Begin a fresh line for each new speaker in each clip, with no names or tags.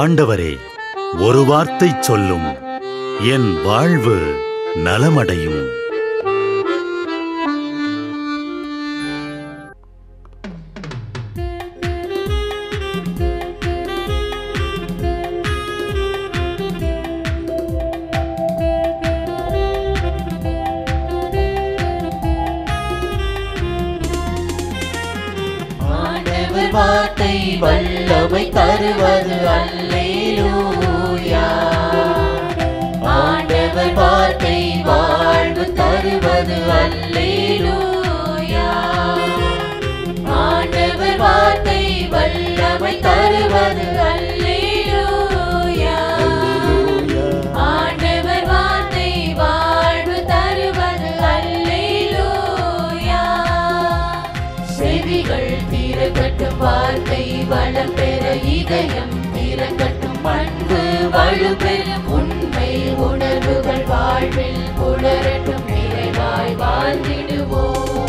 ஆண்டவரே ஒரு வார்த்தை சொல்லும். என் வாழ்வு நலமடையும்.
வார்த்தை வல்ல வல்லமை தருவது அல்லேலூயா. ஆண்டவர் வார்த்தை வாழ்வு தருவது அல்லேலூயா. ஆண்டவர் வார்த்தை வல்லமை தருவது வலுப்பெறும் உண்மை உணர்வுகள் வாழ்வில் புலரட்டும் நிறைவாய் வாழ்ந்திடுவோம்.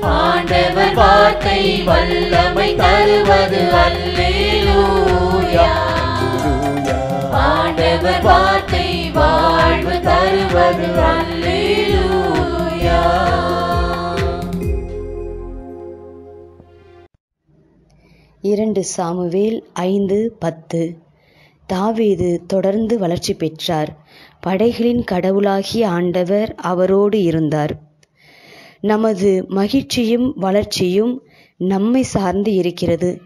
ஆண்டவர் வார்த்தை வல்லமை தருவது அல்லேலூயா. ஆண்டவர் வார்த்தை வாழ்வு தருவது அல்லேலூயா.
இரண்டு சாமுவேல் ஐந்து பத்து. தாவீது தொடர்ந்து வளர்ச்சி பெற்றார். படைகளின் கடவுளாகிய ஆண்டவர் அவரோடு இருந்தார். நமது மகிழ்ச்சியும் வளர்ச்சியும் நம்மை சார்ந்து இருக்கிறது.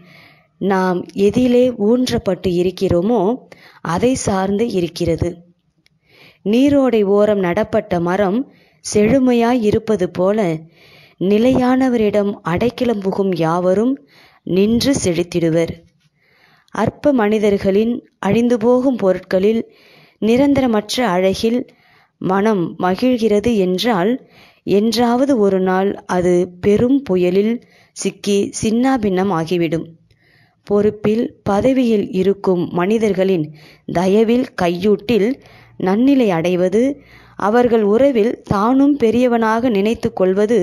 நாம் எதிலே ஊன்றப்பட்டு இருக்கிறோமோ அதை சார்ந்து இருக்கிறது. நீரோடை ஓரம் நடப்பட்ட மரம் செழுமையாய் இருப்பது போல நிலையானவரிடம் அடைக்கிளம்புகும் யாவரும் நின்று செழித்திடுவர். அற்ப மனிதர்களின் அழிந்து போகும் பொருட்களில் நிரந்தரமற்ற அழகில் மனம் மகிழ்கிறது என்றால் என்றாவது ஒரு நாள் அது பெரும் புயலில் சிக்கி சின்னாபின்னம் ஆகிவிடும். பொறுப்பில் பதவியில் இருக்கும் மனிதர்களின் தயவில் கையூட்டில் நன்னிலை அடைவது அவர்கள் உறவில் தானும் பெரியவனாக நினைத்து கொள்வது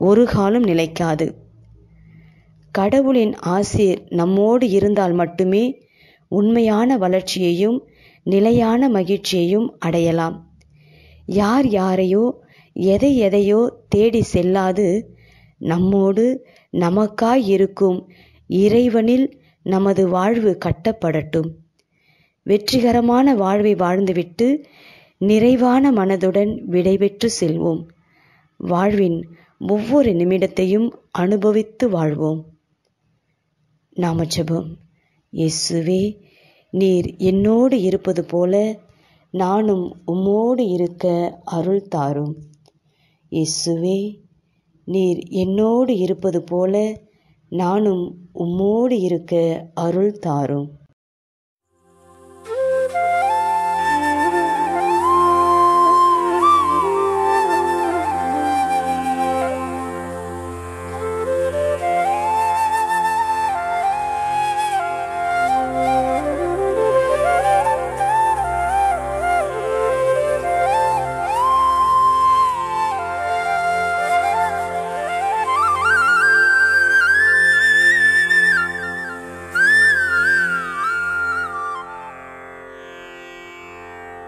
ஒரு காலம் நிலைக்காது. கடவுளின் ஆசிர் நம்மோடு இருந்தால் மட்டுமே உண்மையான வளர்ச்சியையும் நிலையான மகிழ்ச்சியையும் அடையலாம். யார் யாரையோ எதை எதையோ தேடி செல்லாது நம்மோடு நமக்காய் இருக்கும் இறைவனில் நமது வாழ்வு கட்டப்படட்டும். வெற்றிகரமான வாழ்வை வாழ்ந்துவிட்டு நிறைவான மனதுடன் விடைபெற்று செல்வோம். வாழ்வின் ஒவ்வொரு நிமிடத்தையும் அனுபவித்து வாழ்வோம். நாம ஜெபம் இயேசுவே நீர் என்னோடு இருப்பது போல நானும் உம்மோடு இருக்க அருள் தாரும். இயேசுவே நீர் என்னோடு இருப்பது போல நானும் உம்மோடு இருக்க அருள் தாரும்.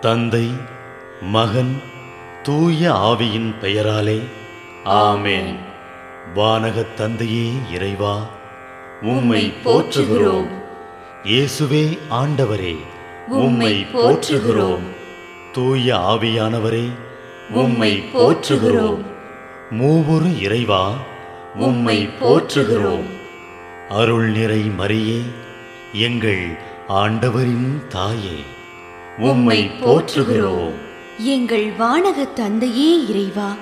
தந்தை மகன் தூய ஆவியின் பெயராலே ஆமேன். வானகத் தந்தையே இறைவா உம்மை போற்றுகிறோம். இயேசுவே ஆண்டவரே உம்மை போற்றுகிறோம். தூய ஆவியானவரே உம்மை போற்றுகிறோம். மூவொரு இறைவா உம்மை போற்றுகிறோம். அருள் நிறை மறியே எங்கள் ஆண்டவரின் தாயே. உம்மை போற்றுகிறோம்.
எங்கள் வானக தந்தையே இறைவா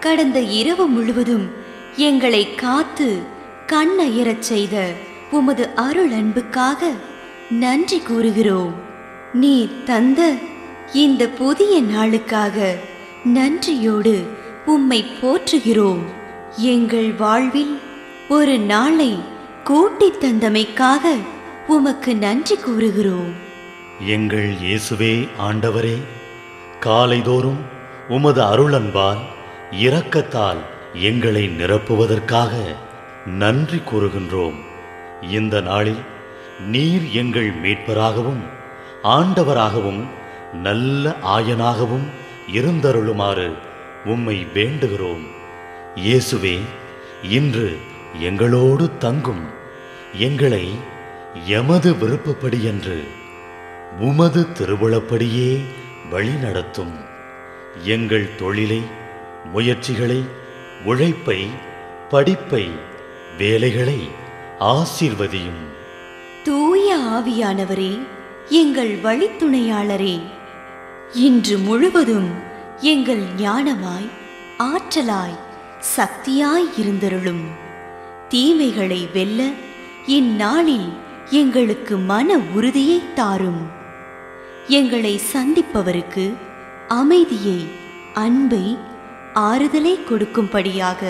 கடந்த இரவு முழுவதும் எங்களை காத்து கண்ணயரச் செய்த உமது அருள் அன்புக்காக நன்றி கூறுகிறோம். நீர் தந்த இந்த புதிய நாளுக்காக நன்றியோடு உம்மை போற்றுகிறோம். எங்கள் வாழ்வில் ஒரு நாளை கூட்டித் தந்தமைக்காக உமக்கு நன்றி கூறுகிறோம்.
எங்கள் இயேசுவே ஆண்டவரே காலைதோறும் உமது அருளன்பால் இரக்கத்தால் எங்களை நிரப்புவதற்காக நன்றி கூறுகின்றோம். இந்த நாளில் நீர் எங்கள் மீட்பராகவும் ஆண்டவராகவும் நல்ல ஆயனாகவும் இருந்தருளுமாறு உம்மை வேண்டுகிறோம். இயேசுவே இன்று எங்களோடு தங்கும் எங்களை எமது விருப்பப்படி என்று உமது திருவுளப்படியே வழிநடத்தும் எங்கள் தொழிலை முயற்சிகளை உழைப்பை படிப்பை வேலைகளை ஆசீர்வதியும்.
தூய ஆவியானவரே எங்கள் வழித்துணையாளரே இன்று முழுவதும் எங்கள் ஞானமாய் ஆற்றலாய் சக்தியாய் இருந்தருளும். தீமைகளை வெல்ல இந்நாளில் எங்களுக்கு மன உறுதியை தாரும். எங்களை சந்திப்பவருக்கு அமைதியை அன்பை ஆறுதலை கொடுக்கும்படியாக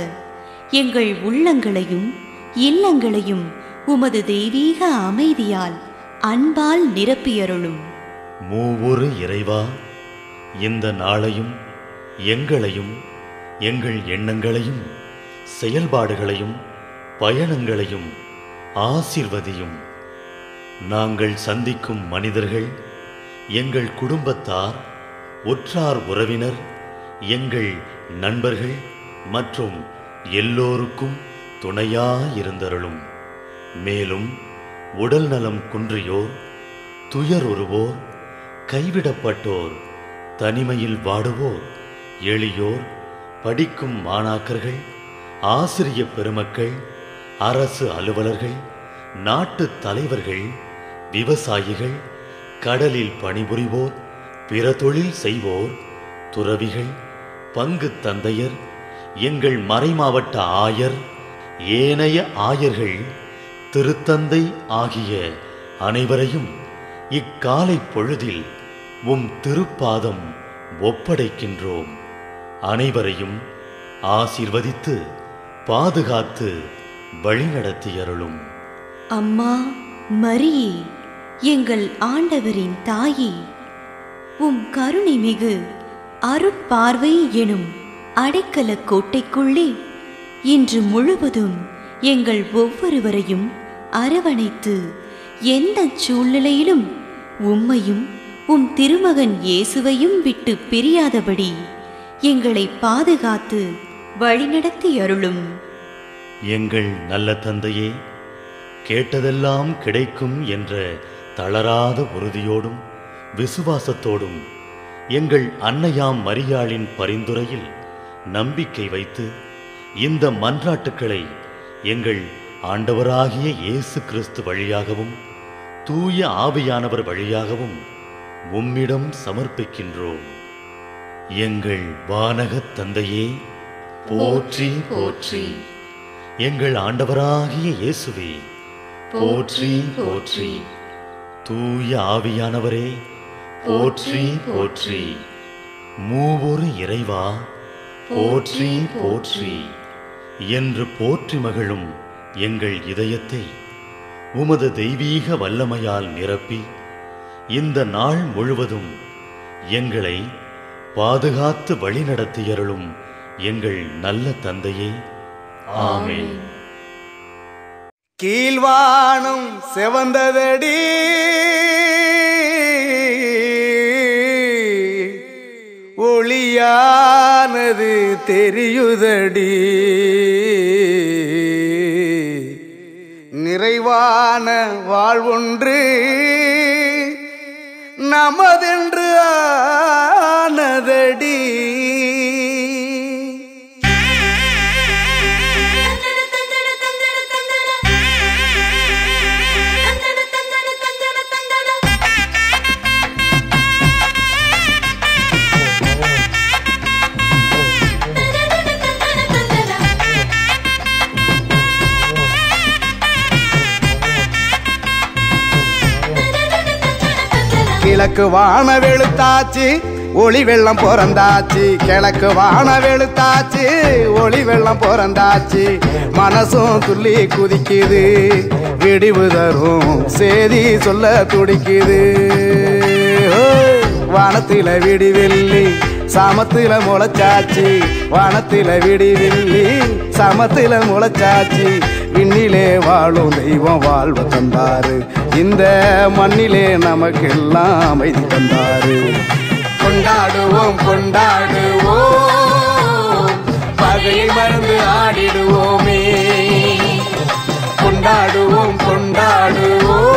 எங்கள் உள்ளங்களையும் இல்லங்களையும் உமது தெய்வீக அமைதியால் அன்பால் நிரப்பியருளும்.
மூவொரு இறைவா இந்த நாளையும் எங்களையும் எங்கள் எண்ணங்களையும் செயல்பாடுகளையும் பயணங்களையும் ஆசிர்வதியும். நாங்கள் சந்திக்கும் மனிதர்கள் எங்கள் குடும்பத்தார் உற்றார் உறவினர் எங்கள் நண்பர்கள் மற்றும் எல்லோருக்கும் துணையாயிருந்தருளும். மேலும் உடல் நலம் குன்றியோர் உருவோர் கைவிடப்பட்டோர் தனிமையில் வாடுவோர் எளியோர் படிக்கும் மாணாக்கர்கள் ஆசிரிய பெருமக்கள் அரசு அலுவலர்கள் நாட்டு தலைவர்கள் விவசாயிகள் கடலில் பணிபுரிவோர் பிற தொழில் செய்வோர் துறவிகள் பங்கு தந்தையர் எங்கள் மறைமாவட்ட ஆயர் ஏனைய ஆயர்கள் திருத்தந்தை ஆகிய அனைவரையும் இக்காலை பொழுதில் உம் திருப்பாதம் ஒப்படைக்கின்றோம். அனைவரையும் ஆசீர்வதித்து பாதுகாத்து வழிநடத்தியருளும்.
அம்மா மரியே. எங்கள் ஆண்டவரின் தாயே உம் கருணை மிகு அருட்பார்வை எனும் அடைக்கல கோட்டைக்குள்ளே இன்று முழுவதும் எங்கள் ஒவ்வொருவரையும் அரவணைத்து எந்த சூழ்நிலையிலும் உம்மையும் உம் திருமகன் இயேசுவையும் விட்டு பிரியாதபடி எங்களை பாதுகாத்து வழிநடத்தி அருளும்.
எங்கள் நல்ல தந்தையே கேட்டதெல்லாம் கிடைக்கும் என்ற தளராத உறுதியோடும் விசுவாசத்தோடும் எங்கள் அன்னையாம் மரியாளின் பரிந்துரையில் நம்பிக்கை வைத்து இந்த மன்றாட்டுக்களை எங்கள் ஆண்டவராகிய இயேசு கிறிஸ்து வழியாகவும் தூய ஆவியானவர் வழியாகவும் உம்மிடம் சமர்ப்பிக்கின்றோம். எங்கள் வானகத் தந்தையே போற்றி போற்றி. எங்கள் ஆண்டவராகிய இயேசுவே போற்றி போற்றி. தூய ஆவியானவரே போற்றி போற்றி. மூவொரு இறைவா போற்றி போற்றி. என்று போற்றி மகிழும் எங்கள் இதயத்தை உமது தெய்வீக வல்லமையால் நிரப்பி இந்த நாள் முழுவதும் எங்களை பாதுகாத்து வழிநடத்தியருளும் எங்கள் நல்ல தந்தையே. ஆமேன்.
கீழ்வானம் செவந்ததடி. ஒளியானது தெரியுதடி. நிறைவான வாழ்வொன்று நமதென்று ஆனதடி. கிழக்கு வான வெளுத்தாச்சு ஒளி வெள்ளம் பிறந்தாச்சு. கிழக்கு வான வெளுத்தாச்சு ஒளி வெள்ளம் பிறந்தாச்சு. மனசும் துள்ளி குதிக்குது விடிவு தரும் சேதி சொல்ல துடிக்குது. வானத்தில் வானத்தில விடிவெள்ளி சாமத்தில முளைச்சாச்சு வானத்தில விடிவெள்ளி சமத்தில முளைச்சாச்சு விண்ணிலே வாழும் தெய்வம் வாழ்வு தந்தாரு. இந்த மண்ணிலே நமக்கெல்லாம் அமைதி தந்தாரு. கொண்டாடுவோம் கொண்டாடுவோம். பகையை மறந்து ஆடிடுவோமே. கொண்டாடுவோம் கொண்டாடுவோம்.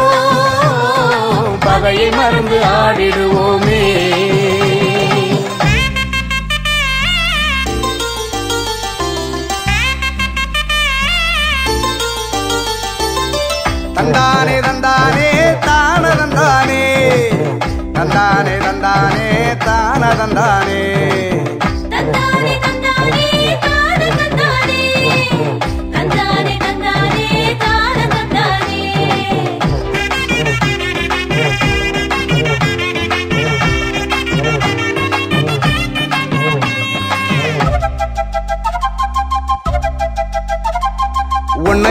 பகையை மறந்து ஆடிடுவோமே. தந்தானே தந்தானே தான தந்தானே. தந்தானே தந்தானே தான தந்தானே.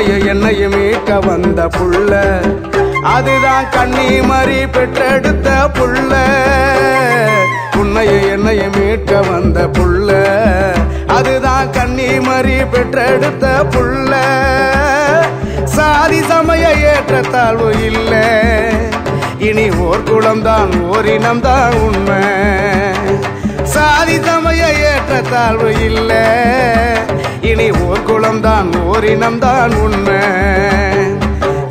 உன்னையும் என்னையும் மீட்க வந்த புள்ள. அதுதான் கண்ணி மறி பெற்றெடுத்த புள்ள. உன்னைய என்னையும் மீட்க வந்த புள்ள. அதுதான் கண்ணி மறி பெற்றெடுத்த புள்ள. சாதி சமய ஏற்றத்தாழ்வு இல்லை. இனி ஓர் குளம்தான் ஓரினம்தான் உண்மை. சமய ஏற்றத்தாழ்வு இல்ல. இனி ஓர் குளம்தான் ஓரினம்தான் உண்மை.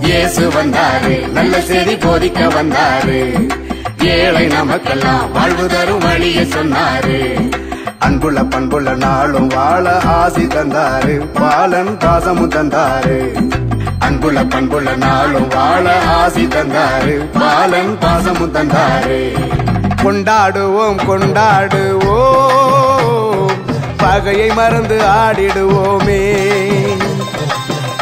இயேசு வந்தாரு நல்ல செய்தி போதிக்க வந்தாரு. ஏழை நமக்கெல்லாம் வாழ்வு தரும் வழியை சொன்னாரு. அன்புள்ள பண்புள்ள நாளும் வாழ ஆசி தந்தாரு. பாலன் பாசமும் தந்தாரு. அன்புள்ள பண்புள்ள நாளும் வாழ ஆசி தந்தாரு. பாலன் பாசமும் தந்தாரு. கொண்டாடுவோம் கொண்டாடுவோம். பகையை மறந்து ஆடிடுவோமே.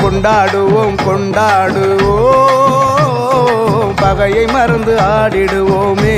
கொண்டாடுவோம் கொண்டாடுவோம். பகையை மறந்து ஆடிடுவோமே.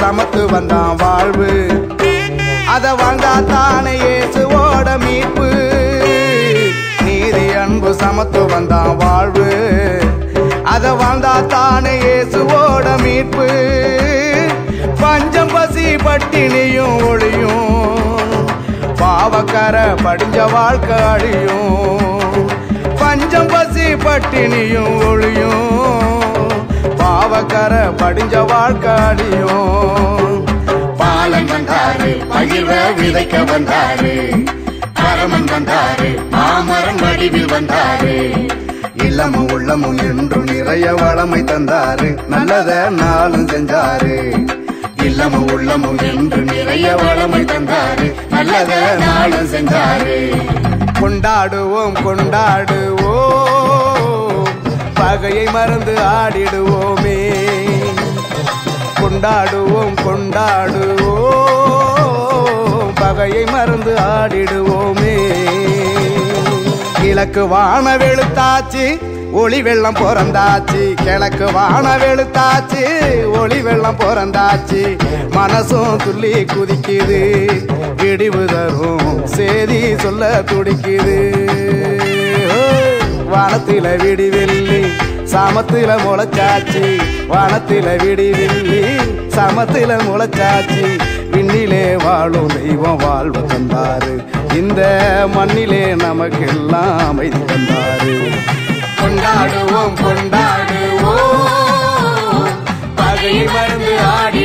சமத்து வந்தான் வாழ்வு. அத வாழ்ந்தா தானே இயேசுவோட மீட்பு. நீதி அன்பு சமத்து வந்தான் வாழ்வு. அத வாழ்ந்தா தானே இயேசுவோட மீட்பு. பஞ்சம் பசி பட்டினியும் ஒளியும் பாவக்கர படிஞ்ச வாழ்க்கை அழியும். பஞ்சம் பசி பட்டினியும் ஒளியும் படிஞ்ச வாழ்க்கை அழியும் பாலன் வந்தாரு பகிர்வ விதைக்க வந்தாரு. பரமன் வந்தாரு மாமரம் வடிவில் வந்தாரு. இல்லமும் உள்ளமும் என்றும் நிறைய வளமை தந்தாரு. நல்லத நாளும் செஞ்சாரு. இல்லமும் உள்ளமும் என்று நிறைய வளமை தந்தாரு. நல்லத நாளும் செஞ்சாரு. கொண்டாடுவோம் கொண்டாடுவோம். பகையை மறந்து ஆடிடுவோமே. கொண்டாடுவோம் கொண்டாடுவோம். பகையை மறந்து ஆடிடுவோமே. கிழக்கு வான வெளுத்தாச்சு ஒளி வெள்ளம் பிறந்தாச்சு. கிழக்கு வான வெளுத்தாச்சு ஒளி வெள்ளம் பிறந்தாச்சு. மனசும் துள்ளி குதிக்குது விடிவு தரும். சேதி சொல்ல துடிக்குது. வானத்தில விடிவெள்ளி சாமத்தில முளைச்சாச்சு. வானத்தில விடிவெள்ளி சமத்தில முளைச்சாச்சு. விண்ணிலே வாழும் தெய்வம் வாழ்வு தந்தாரு. இந்த மண்ணிலே நமக்கெல்லாம் அமைதி தந்தாரு. கொண்டாடுவோம் கொண்டாடுவோம்.
பகை மருந்து ஆடி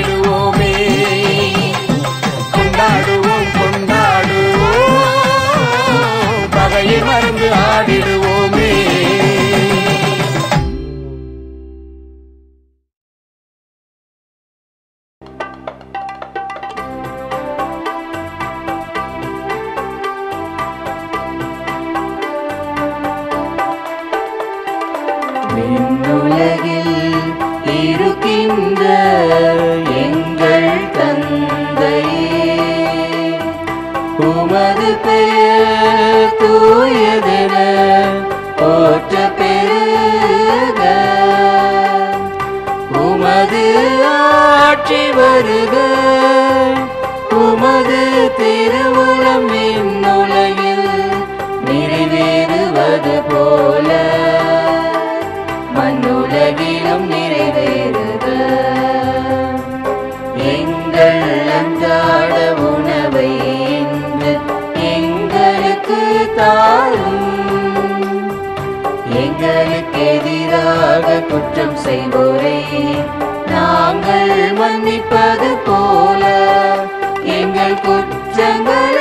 போற்றி வருக. உமது திருவுளம் இந்நுலகில் நிறைவேறுவது போல. மண்ணுலகிலும் நிறைவேறுக. எங்கள் அன்றாட உணவை இன்று எங்களுக்கு தாரும். எங்களுக்கு எதிராக குற்றம் செய்வோரை. நாங்கள் மன்னிப்பது போல. எங்கள் குற்றங்கள்